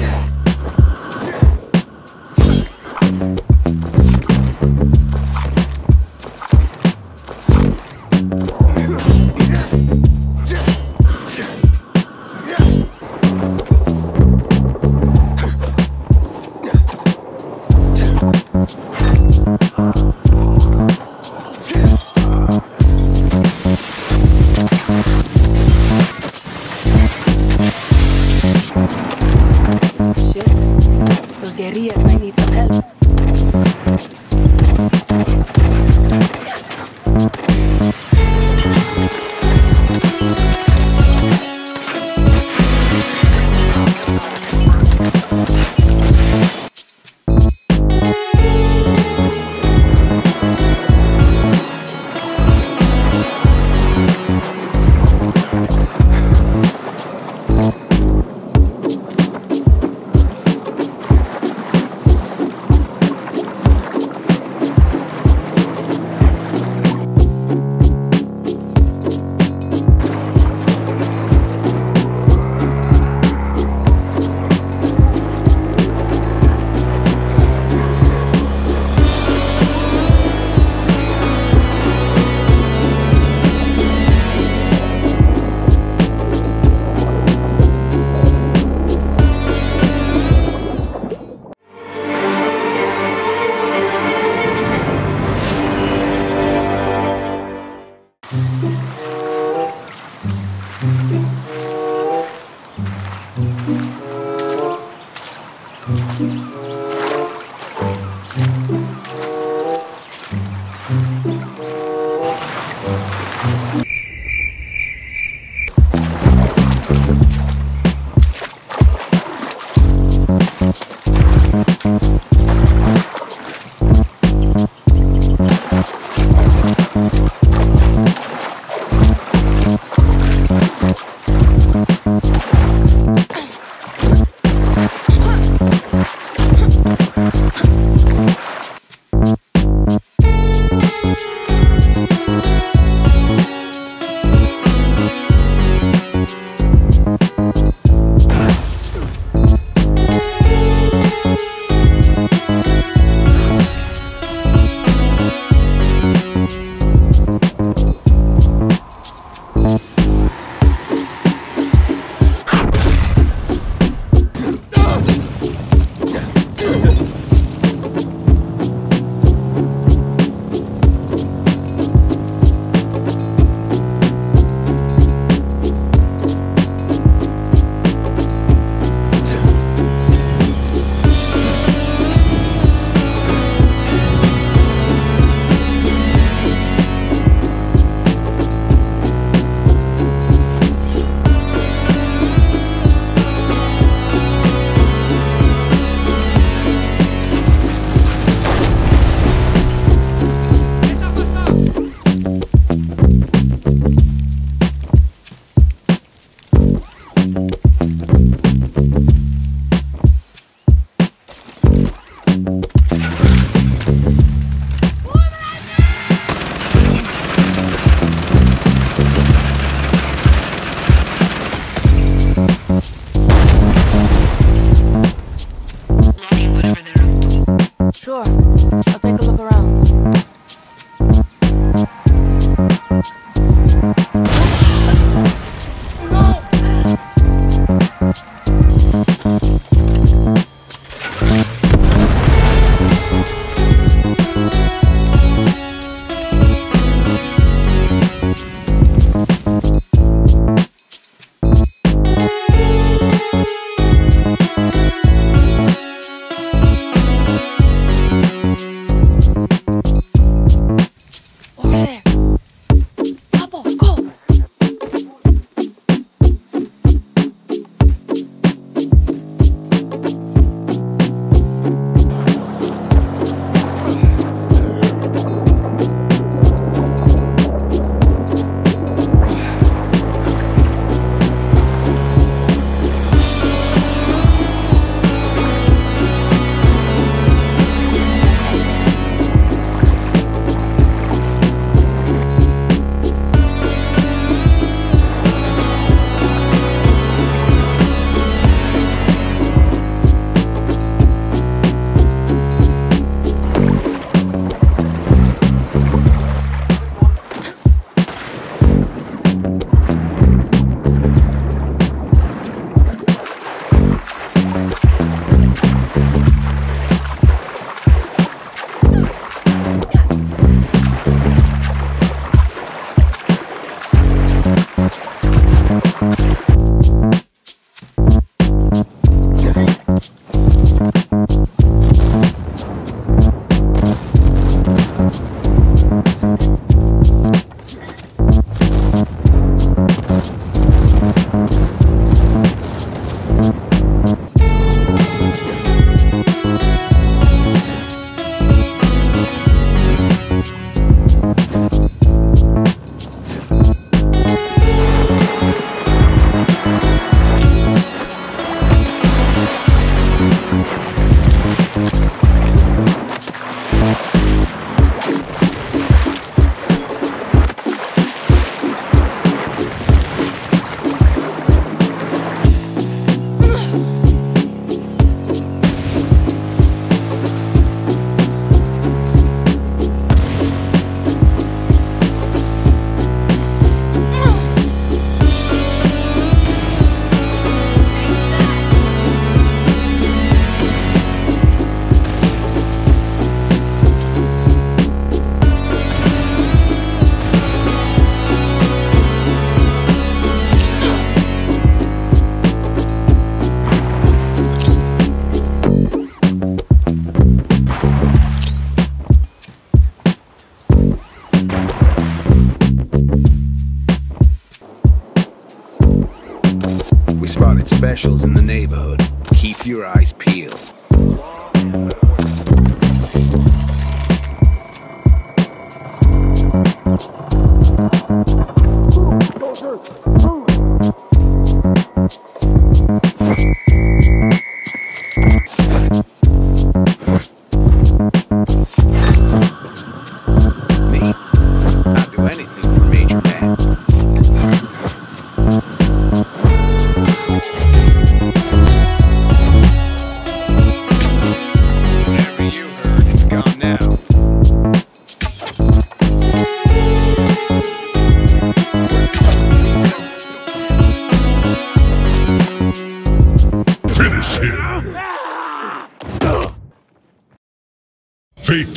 Yeah. In the neighborhood. Keep your eyes peeled.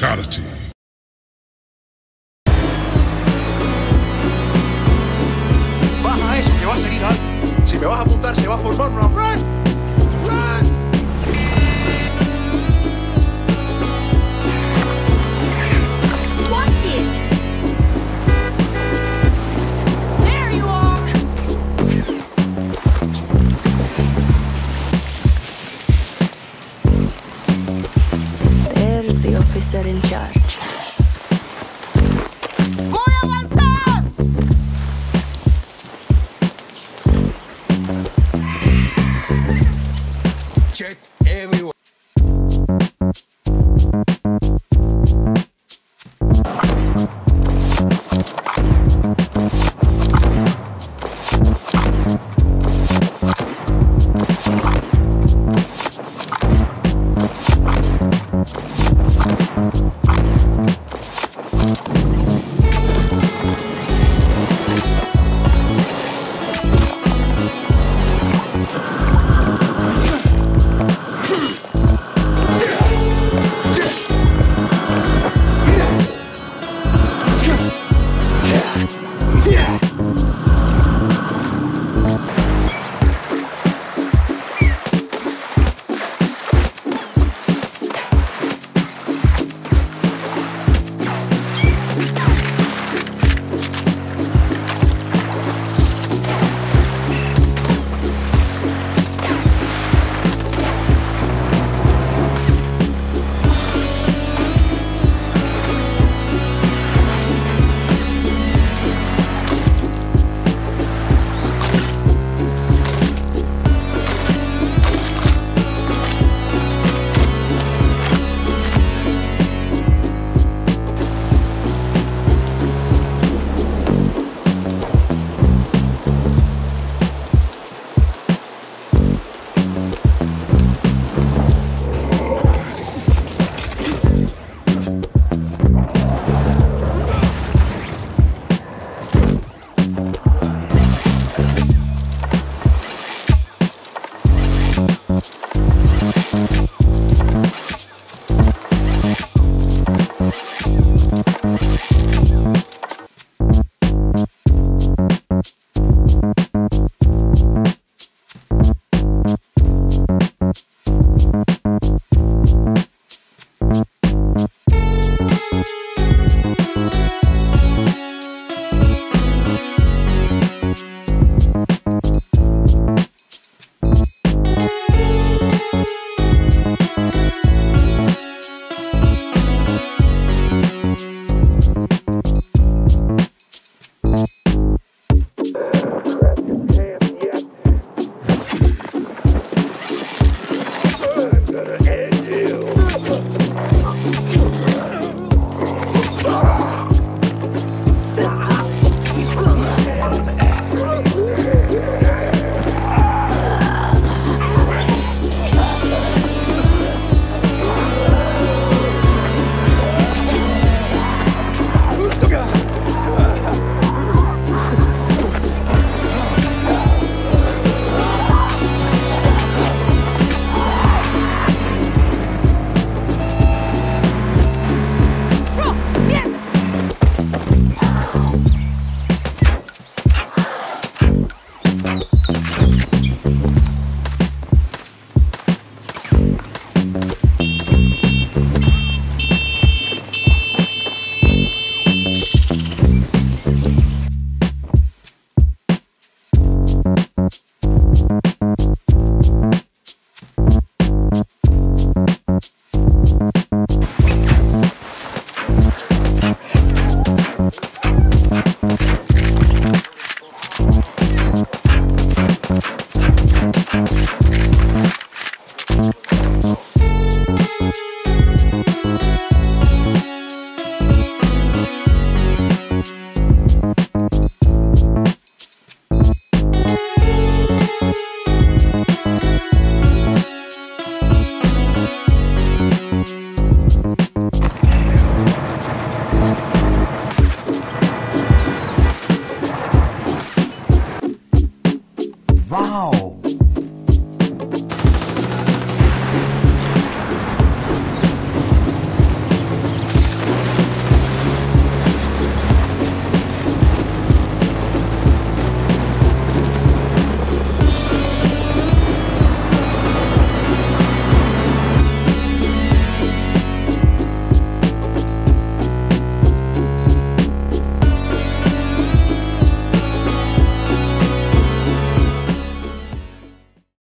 Fatality. Baja eso, que va a salir algo. Si me vas a apuntar, se va a formar una. are in charge.